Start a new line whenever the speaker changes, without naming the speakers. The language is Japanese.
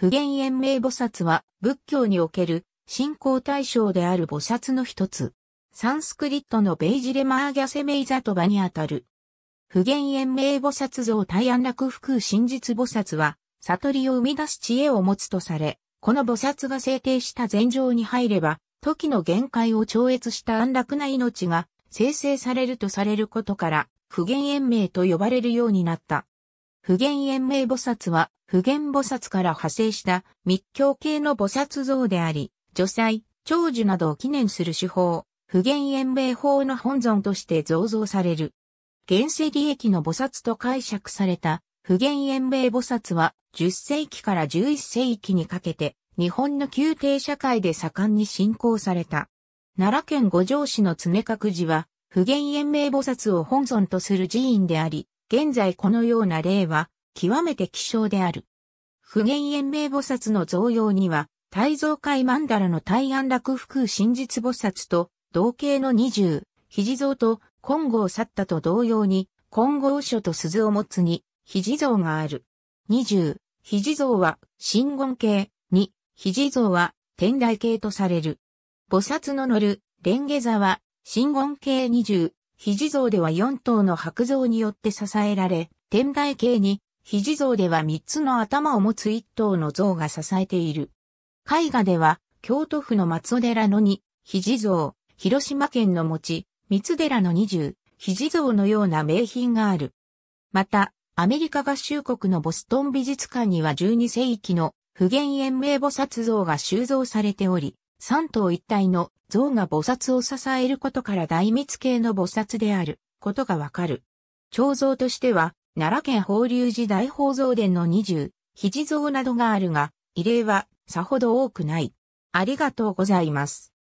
普賢延命菩薩は仏教における信仰対象である菩薩の一つ。サンスクリットのベイジレマーギャセメイザトバにあたる。普賢延命菩薩像大安楽不空真実菩薩は、悟りを生み出す知恵を持つとされ、この菩薩が制定した禅情に入れば、時の限界を超越した安楽な命が生成されるとされることから、普賢延命と呼ばれるようになった。普賢延命菩薩は、普賢菩薩から派生した密教系の菩薩像であり、女祭、長寿などを記念する手法、普賢延命法の本尊として造像される。現世利益の菩薩と解釈された普賢延命菩薩は10世紀から11世紀にかけて日本の宮廷社会で盛んに信仰された。奈良県五条市の常閣寺は普賢延命菩薩を本尊とする寺院であり、現在このような例は極めて希少である。普賢延命菩薩の造用には、大蔵会曼荼羅の大安楽不空真実菩薩と同型の二十、肘像と金剛去ったと同様に、金剛書と鈴を持つに、肘像がある。二十、肘像は真言系、二、肘像は天台系とされる。菩薩の乗る、蓮華座は、真言系二十、肘像では4頭の白像によって支えられ、天台系に、肘像では3つの頭を持つ1頭の像が支えている。絵画では、京都府の松尾寺の2、肘像、広島県の餅、三寺の20、肘像のような名品がある。また、アメリカ合衆国のボストン美術館には12世紀の普賢延命菩薩像が収蔵されており、三頭一体の像が菩薩を支えることから大密系の菩薩であることがわかる。彫像としては、奈良県法隆寺大宝蔵殿の二十、肘像などがあるが、異例はさほど多くない。ありがとうございます。